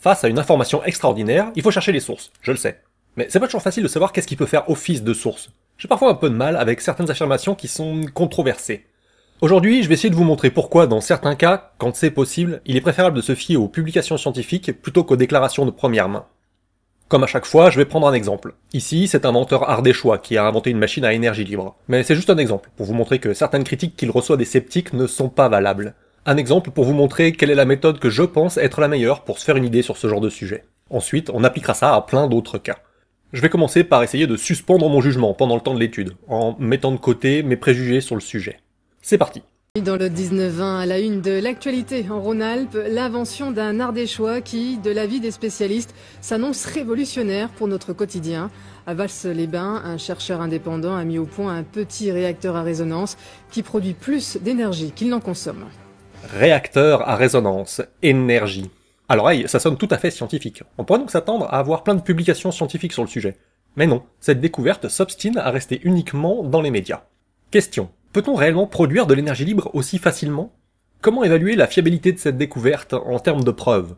Face à une information extraordinaire, il faut chercher les sources, je le sais. Mais c'est pas toujours facile de savoir qu'est-ce qui peut faire office de source. J'ai parfois un peu de mal avec certaines affirmations qui sont controversées. Aujourd'hui, je vais essayer de vous montrer pourquoi, dans certains cas, quand c'est possible, il est préférable de se fier aux publications scientifiques plutôt qu'aux déclarations de première main. Comme à chaque fois, je vais prendre un exemple. Ici, c'est un inventeur ardéchois qui a inventé une machine à énergie libre. Mais c'est juste un exemple, pour vous montrer que certaines critiques qu'il reçoit des sceptiques ne sont pas valables. Un exemple pour vous montrer quelle est la méthode que je pense être la meilleure pour se faire une idée sur ce genre de sujet. Ensuite, on appliquera ça à plein d'autres cas. Je vais commencer par essayer de suspendre mon jugement pendant le temps de l'étude, en mettant de côté mes préjugés sur le sujet. C'est parti dans le 19-20, à la une de l'actualité en Rhône-Alpes, l'invention d'un ardéchois qui, de l'avis des spécialistes, s'annonce révolutionnaire pour notre quotidien. À Vals-les-Bains, un chercheur indépendant a mis au point un petit réacteur à résonance qui produit plus d'énergie qu'il n'en consomme. Réacteur à résonance, énergie. Alors hey, ça sonne tout à fait scientifique. On pourrait donc s'attendre à avoir plein de publications scientifiques sur le sujet. Mais non, cette découverte s'obstine à rester uniquement dans les médias. Question. Peut-on réellement produire de l'énergie libre aussi facilement? Comment évaluer la fiabilité de cette découverte en termes de preuves?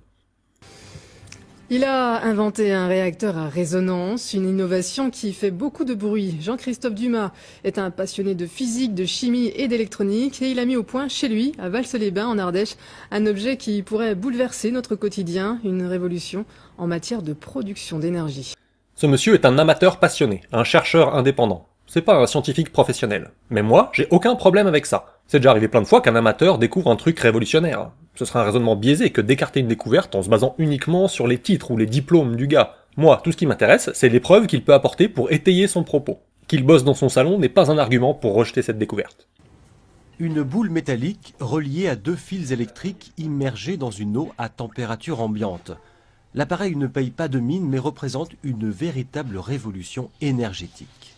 Il a inventé un réacteur à résonance, une innovation qui fait beaucoup de bruit. Jean-Christophe Dumas est un passionné de physique, de chimie et d'électronique et il a mis au point chez lui, à Vals-les-Bains en Ardèche, un objet qui pourrait bouleverser notre quotidien, une révolution en matière de production d'énergie. Ce monsieur est un amateur passionné, un chercheur indépendant. C'est pas un scientifique professionnel. Mais moi, j'ai aucun problème avec ça. C'est déjà arrivé plein de fois qu'un amateur découvre un truc révolutionnaire. Ce serait un raisonnement biaisé que d'écarter une découverte en se basant uniquement sur les titres ou les diplômes du gars. Moi, tout ce qui m'intéresse, c'est les preuves qu'il peut apporter pour étayer son propos. Qu'il bosse dans son salon n'est pas un argument pour rejeter cette découverte. Une boule métallique reliée à deux fils électriques immergés dans une eau à température ambiante. L'appareil ne paye pas de mine mais représente une véritable révolution énergétique.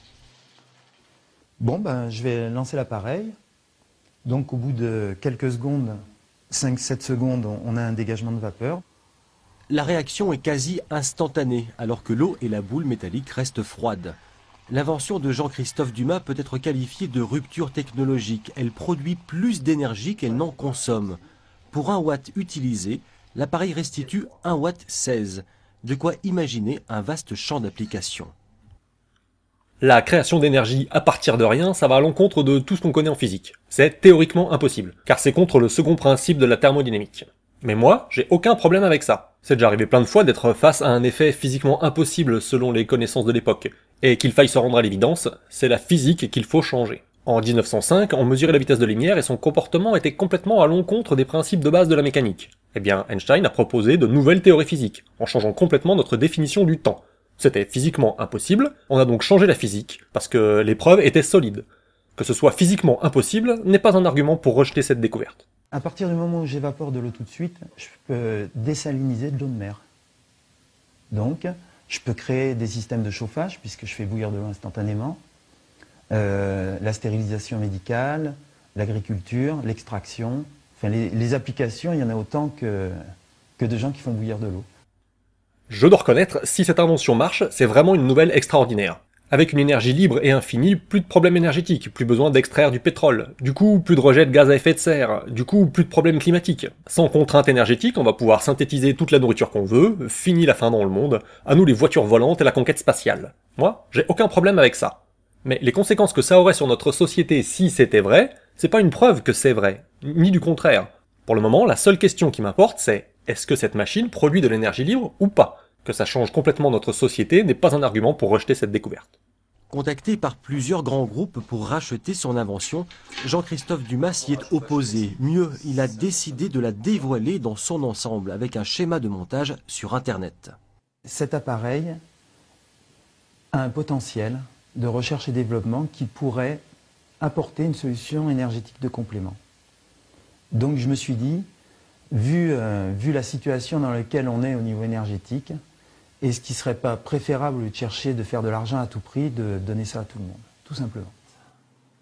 Bon, ben, je vais lancer l'appareil. Donc au bout de quelques secondes, 5-7 secondes, on a un dégagement de vapeur. La réaction est quasi instantanée, alors que l'eau et la boule métallique restent froides. L'invention de Jean-Christophe Dumas peut être qualifiée de rupture technologique. Elle produit plus d'énergie qu'elle n'en consomme. Pour un watt utilisé, l'appareil restitue 1 watt 16. De quoi imaginer un vaste champ d'application. La création d'énergie à partir de rien, ça va à l'encontre de tout ce qu'on connaît en physique. C'est théoriquement impossible, car c'est contre le second principe de la thermodynamique. Mais moi, j'ai aucun problème avec ça. C'est déjà arrivé plein de fois d'être face à un effet physiquement impossible selon les connaissances de l'époque, et qu'il faille se rendre à l'évidence, c'est la physique qu'il faut changer. En 1905, on mesurait la vitesse de lumière et son comportement était complètement à l'encontre des principes de base de la mécanique. Eh bien, Einstein a proposé de nouvelles théories physiques, en changeant complètement notre définition du temps. C'était physiquement impossible, on a donc changé la physique, parce que les preuves étaient solides. Que ce soit physiquement impossible n'est pas un argument pour rejeter cette découverte. À partir du moment où j'évapore de l'eau tout de suite, je peux désaliniser de l'eau de mer. Donc, je peux créer des systèmes de chauffage, puisque je fais bouillir de l'eau instantanément, euh, la stérilisation médicale, l'agriculture, l'extraction. Enfin, les, applications, il y en a autant que, que de gens qui font bouillir de l'eau. Je dois reconnaître, si cette invention marche, c'est vraiment une nouvelle extraordinaire. Avec une énergie libre et infinie, plus de problèmes énergétiques, plus besoin d'extraire du pétrole, du coup plus de rejet de gaz à effet de serre, du coup plus de problèmes climatiques. Sans contrainte énergétique, on va pouvoir synthétiser toute la nourriture qu'on veut, fini la fin dans le monde, à nous les voitures volantes et la conquête spatiale. Moi, j'ai aucun problème avec ça. Mais les conséquences que ça aurait sur notre société si c'était vrai, c'est pas une preuve que c'est vrai, ni du contraire. Pour le moment, la seule question qui m'importe, c'est est-ce que cette machine produit de l'énergie libre ou pas? Que ça change complètement notre société n'est pas un argument pour rejeter cette découverte. Contacté par plusieurs grands groupes pour racheter son invention, Jean-Christophe Dumas s'y est opposé. Mieux, il a décidé de la dévoiler dans son ensemble avec un schéma de montage sur Internet. Cet appareil a un potentiel de recherche et développement qui pourrait apporter une solution énergétique de complément. Donc je me suis dit, euh, vu, la situation dans laquelle on est au niveau énergétique, est-ce qu'il ne serait pas préférable de chercher de faire de l'argent à tout prix, de donner ça à tout le monde, tout simplement?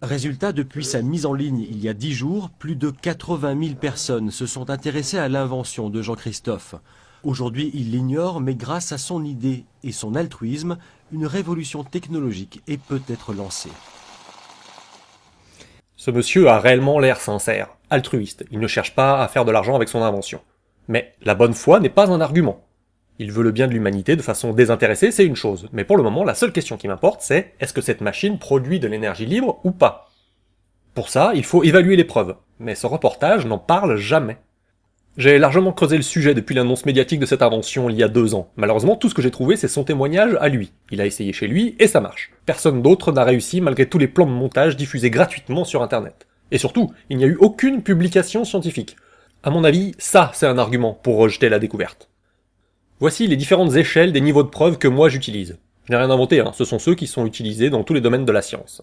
Résultat, depuis sa mise en ligne il y a dix jours, plus de 80 000 personnes se sont intéressées à l'invention de Jean-Christophe. Aujourd'hui, il l'ignore, mais grâce à son idée et son altruisme, une révolution technologique est peut-être lancée. Ce monsieur a réellement l'air sincère, altruiste, il ne cherche pas à faire de l'argent avec son invention. Mais la bonne foi n'est pas un argument. Il veut le bien de l'humanité de façon désintéressée, c'est une chose, mais pour le moment, la seule question qui m'importe, c'est est-ce que cette machine produit de l'énergie libre ou pas? Pour ça, il faut évaluer les preuves, mais ce reportage n'en parle jamais. J'ai largement creusé le sujet depuis l'annonce médiatique de cette invention il y a deux ans. Malheureusement, tout ce que j'ai trouvé, c'est son témoignage à lui. Il a essayé chez lui, et ça marche. Personne d'autre n'a réussi malgré tous les plans de montage diffusés gratuitement sur Internet. Et surtout, il n'y a eu aucune publication scientifique. À mon avis, ça, c'est un argument pour rejeter la découverte. Voici les différentes échelles des niveaux de preuve que moi j'utilise. Je n'ai rien inventé, hein. ce sont ceux qui sont utilisés dans tous les domaines de la science.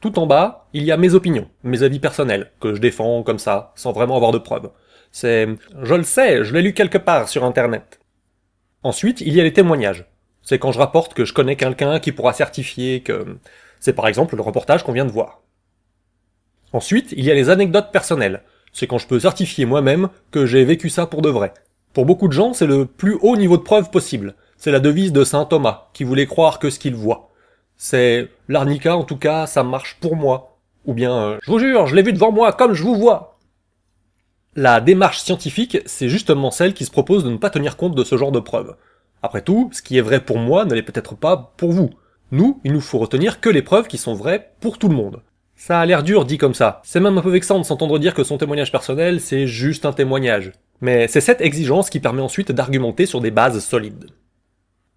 Tout en bas, il y a mes opinions, mes avis personnels, que je défends comme ça, sans vraiment avoir de preuves. C'est je le sais, je l'ai lu quelque part sur internet. Ensuite, il y a les témoignages. C'est quand je rapporte que je connais quelqu'un qui pourra certifier que c'est par exemple le reportage qu'on vient de voir. Ensuite, il y a les anecdotes personnelles. C'est quand je peux certifier moi-même que j'ai vécu ça pour de vrai. Pour beaucoup de gens, c'est le plus haut niveau de preuve possible. C'est la devise de saint Thomas, qui voulait croire que ce qu'il voit. C'est l'arnica en tout cas, ça marche pour moi. Ou bien, euh, je vous jure, je l'ai vu devant moi comme je vous vois. La démarche scientifique, c'est justement celle qui se propose de ne pas tenir compte de ce genre de preuves. Après tout, ce qui est vrai pour moi ne l'est peut-être pas pour vous. Nous, il nous faut retenir que les preuves qui sont vraies pour tout le monde. Ça a l'air dur dit comme ça. C'est même un peu vexant de s'entendre dire que son témoignage personnel, c'est juste un témoignage. Mais c'est cette exigence qui permet ensuite d'argumenter sur des bases solides.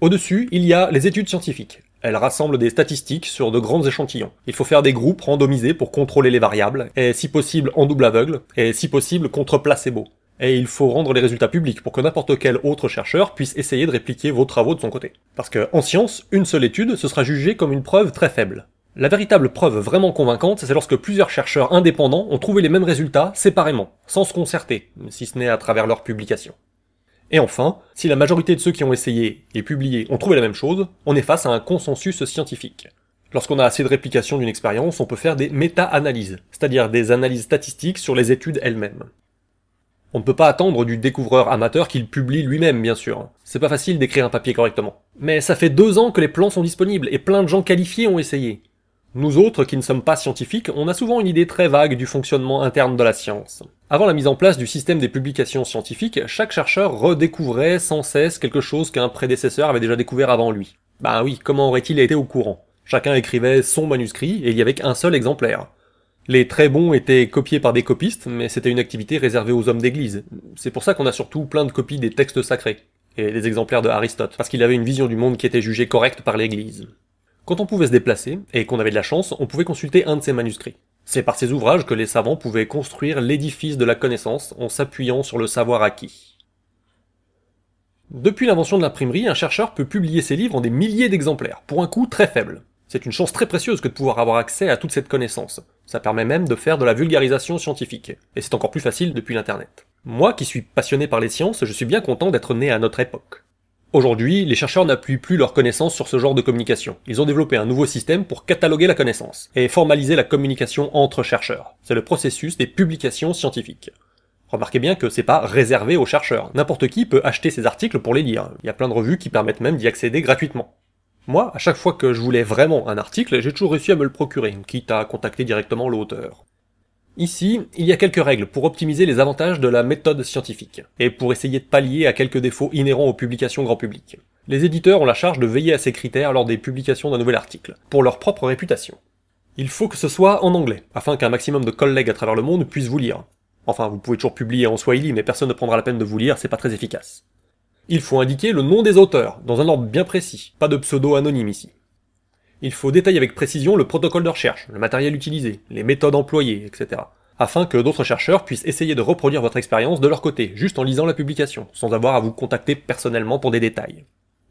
Au-dessus, il y a les études scientifiques. Elle rassemble des statistiques sur de grands échantillons. Il faut faire des groupes randomisés pour contrôler les variables, et si possible en double aveugle, et si possible contre placebo. Et il faut rendre les résultats publics pour que n'importe quel autre chercheur puisse essayer de répliquer vos travaux de son côté. Parce que, en science, une seule étude, ce sera jugé comme une preuve très faible. La véritable preuve vraiment convaincante, c'est lorsque plusieurs chercheurs indépendants ont trouvé les mêmes résultats séparément, sans se concerter, si ce n'est à travers leurs publications. Et enfin, si la majorité de ceux qui ont essayé et publié ont trouvé la même chose, on est face à un consensus scientifique. Lorsqu'on a assez de réplications d'une expérience, on peut faire des méta-analyses, c'est-à-dire des analyses statistiques sur les études elles-mêmes. On ne peut pas attendre du découvreur amateur qu'il publie lui-même, bien sûr. C'est pas facile d'écrire un papier correctement. Mais ça fait deux ans que les plans sont disponibles, et plein de gens qualifiés ont essayé. Nous autres, qui ne sommes pas scientifiques, on a souvent une idée très vague du fonctionnement interne de la science. Avant la mise en place du système des publications scientifiques, chaque chercheur redécouvrait sans cesse quelque chose qu'un prédécesseur avait déjà découvert avant lui. Ben oui, comment aurait-il été au courant? Chacun écrivait son manuscrit et il y avait qu'un seul exemplaire. Les très bons étaient copiés par des copistes, mais c'était une activité réservée aux hommes d'église. C'est pour ça qu'on a surtout plein de copies des textes sacrés, et des exemplaires de Aristote, parce qu'il avait une vision du monde qui était jugée correcte par l'église. Quand on pouvait se déplacer, et qu'on avait de la chance, on pouvait consulter un de ses manuscrits. C'est par ces ouvrages que les savants pouvaient construire l'édifice de la connaissance en s'appuyant sur le savoir acquis. Depuis l'invention de l'imprimerie, un chercheur peut publier ses livres en des milliers d'exemplaires, pour un coût très faible. C'est une chance très précieuse que de pouvoir avoir accès à toute cette connaissance. Ça permet même de faire de la vulgarisation scientifique. Et c'est encore plus facile depuis l'Internet. Moi, qui suis passionné par les sciences, je suis bien content d'être né à notre époque. Aujourd'hui, les chercheurs n'appuient plus leurs connaissances sur ce genre de communication. Ils ont développé un nouveau système pour cataloguer la connaissance et formaliser la communication entre chercheurs. C'est le processus des publications scientifiques. Remarquez bien que c'est pas réservé aux chercheurs. N'importe qui peut acheter ces articles pour les lire. Il y a plein de revues qui permettent même d'y accéder gratuitement. Moi, à chaque fois que je voulais vraiment un article, j'ai toujours réussi à me le procurer, quitte à contacter directement l'auteur. Ici, il y a quelques règles pour optimiser les avantages de la méthode scientifique, et pour essayer de pallier à quelques défauts inhérents aux publications grand public. Les éditeurs ont la charge de veiller à ces critères lors des publications d'un nouvel article, pour leur propre réputation. Il faut que ce soit en anglais, afin qu'un maximum de collègues à travers le monde puissent vous lire. Enfin, vous pouvez toujours publier en Swahili, mais personne ne prendra la peine de vous lire, c'est pas très efficace. Il faut indiquer le nom des auteurs, dans un ordre bien précis, pas de pseudo anonyme ici. Il faut détailler avec précision le protocole de recherche, le matériel utilisé, les méthodes employées, etc. Afin que d'autres chercheurs puissent essayer de reproduire votre expérience de leur côté, juste en lisant la publication, sans avoir à vous contacter personnellement pour des détails.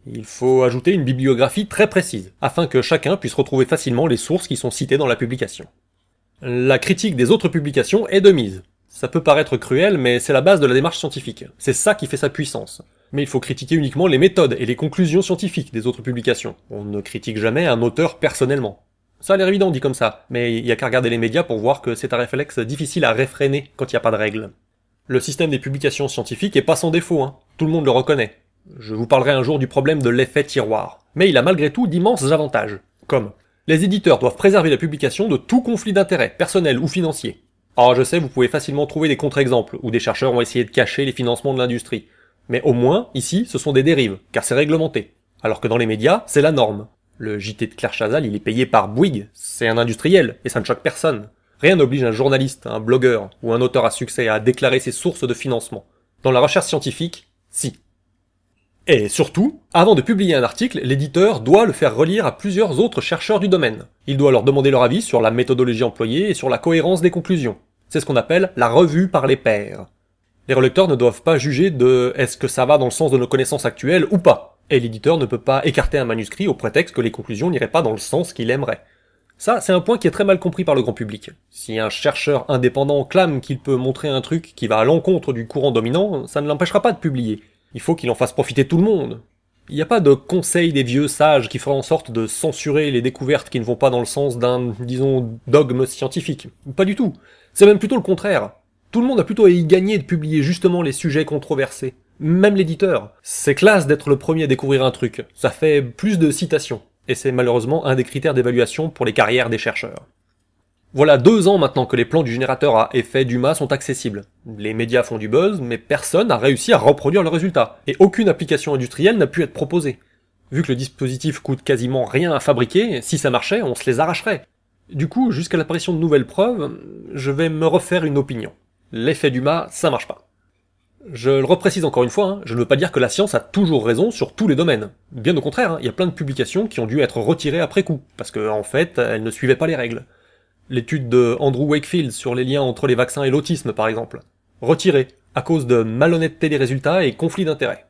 Il faut ajouter une bibliographie très précise, afin que chacun puisse retrouver facilement les sources qui sont citées dans la publication. La critique des autres publications est de mise. Ça peut paraître cruel, mais c'est la base de la démarche scientifique. C'est ça qui fait sa puissance mais il faut critiquer uniquement les méthodes et les conclusions scientifiques des autres publications. On ne critique jamais un auteur personnellement. Ça a l'air évident dit comme ça, mais il y a qu'à regarder les médias pour voir que c'est un réflexe difficile à réfréner quand il n'y a pas de règles. Le système des publications scientifiques est pas sans défaut, hein. Tout le monde le reconnaît. Je vous parlerai un jour du problème de l'effet tiroir. Mais il a malgré tout d'immenses avantages. Comme, les éditeurs doivent préserver la publication de tout conflit d'intérêts, personnel ou financier. Alors je sais, vous pouvez facilement trouver des contre-exemples, où des chercheurs ont essayé de cacher les financements de l'industrie. Mais au moins, ici, ce sont des dérives, car c'est réglementé. Alors que dans les médias, c'est la norme. Le JT de Claire Chazal, il est payé par Bouygues, c'est un industriel, et ça ne choque personne. Rien n'oblige un journaliste, un blogueur ou un auteur à succès à déclarer ses sources de financement. Dans la recherche scientifique, si. Et surtout, avant de publier un article, l'éditeur doit le faire relire à plusieurs autres chercheurs du domaine. Il doit leur demander leur avis sur la méthodologie employée et sur la cohérence des conclusions. C'est ce qu'on appelle la revue par les pairs. Les relecteurs ne doivent pas juger de est-ce que ça va dans le sens de nos connaissances actuelles ou pas. Et l'éditeur ne peut pas écarter un manuscrit au prétexte que les conclusions n'iraient pas dans le sens qu'il aimerait. Ça, c'est un point qui est très mal compris par le grand public. Si un chercheur indépendant clame qu'il peut montrer un truc qui va à l'encontre du courant dominant, ça ne l'empêchera pas de publier. Il faut qu'il en fasse profiter tout le monde. Il n'y a pas de conseil des vieux sages qui fera en sorte de censurer les découvertes qui ne vont pas dans le sens d'un, disons, dogme scientifique. Pas du tout. C'est même plutôt le contraire. Tout le monde a plutôt à y gagner de publier justement les sujets controversés. Même l'éditeur. C'est classe d'être le premier à découvrir un truc. Ça fait plus de citations et c'est malheureusement un des critères d'évaluation pour les carrières des chercheurs. Voilà deux ans maintenant que les plans du générateur à effet Dumas sont accessibles. Les médias font du buzz, mais personne n'a réussi à reproduire le résultat, et aucune application industrielle n'a pu être proposée. Vu que le dispositif coûte quasiment rien à fabriquer, si ça marchait, on se les arracherait. Du coup, jusqu'à l'apparition de nouvelles preuves, je vais me refaire une opinion. L'effet Dumas, ça marche pas. Je le reprécise encore une fois, hein, je ne veux pas dire que la science a toujours raison sur tous les domaines. Bien au contraire, hein, il y a plein de publications qui ont dû être retirées après coup, parce qu'en en fait, elles ne suivaient pas les règles. L'étude de Andrew Wakefield sur les liens entre les vaccins et l'autisme, par exemple. Retirée, à cause de malhonnêteté des résultats et conflits d'intérêts.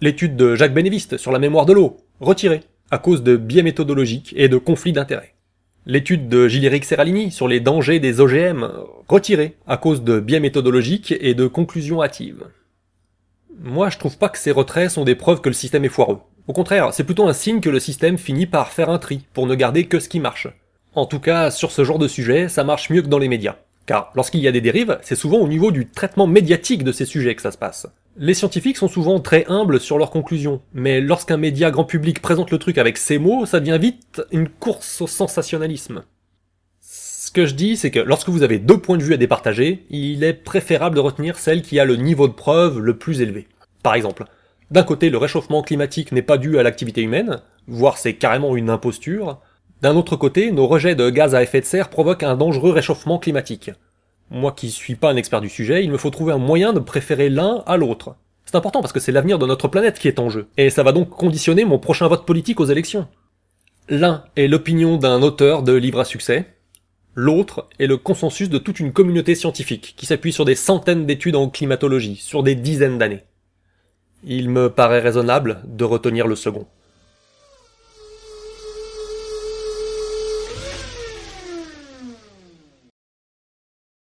L'étude de Jacques Bénéviste sur la mémoire de l'eau. Retirée, à cause de biais méthodologiques et de conflits d'intérêts. L'étude de Gilles-Éric Serralini sur les dangers des OGM, retirée à cause de biais méthodologiques et de conclusions hâtives. Moi, je trouve pas que ces retraits sont des preuves que le système est foireux. Au contraire, c'est plutôt un signe que le système finit par faire un tri, pour ne garder que ce qui marche. En tout cas, sur ce genre de sujet, ça marche mieux que dans les médias. Car lorsqu'il y a des dérives, c'est souvent au niveau du traitement médiatique de ces sujets que ça se passe. Les scientifiques sont souvent très humbles sur leurs conclusions, mais lorsqu'un média grand public présente le truc avec ces mots, ça devient vite une course au sensationnalisme. Ce que je dis, c'est que lorsque vous avez deux points de vue à départager, il est préférable de retenir celle qui a le niveau de preuve le plus élevé. Par exemple, d'un côté, le réchauffement climatique n'est pas dû à l'activité humaine, voire c'est carrément une imposture. D'un autre côté, nos rejets de gaz à effet de serre provoquent un dangereux réchauffement climatique. Moi qui suis pas un expert du sujet, il me faut trouver un moyen de préférer l'un à l'autre. C'est important parce que c'est l'avenir de notre planète qui est en jeu, et ça va donc conditionner mon prochain vote politique aux élections. L'un est l'opinion d'un auteur de livres à succès, l'autre est le consensus de toute une communauté scientifique qui s'appuie sur des centaines d'études en climatologie, sur des dizaines d'années. Il me paraît raisonnable de retenir le second.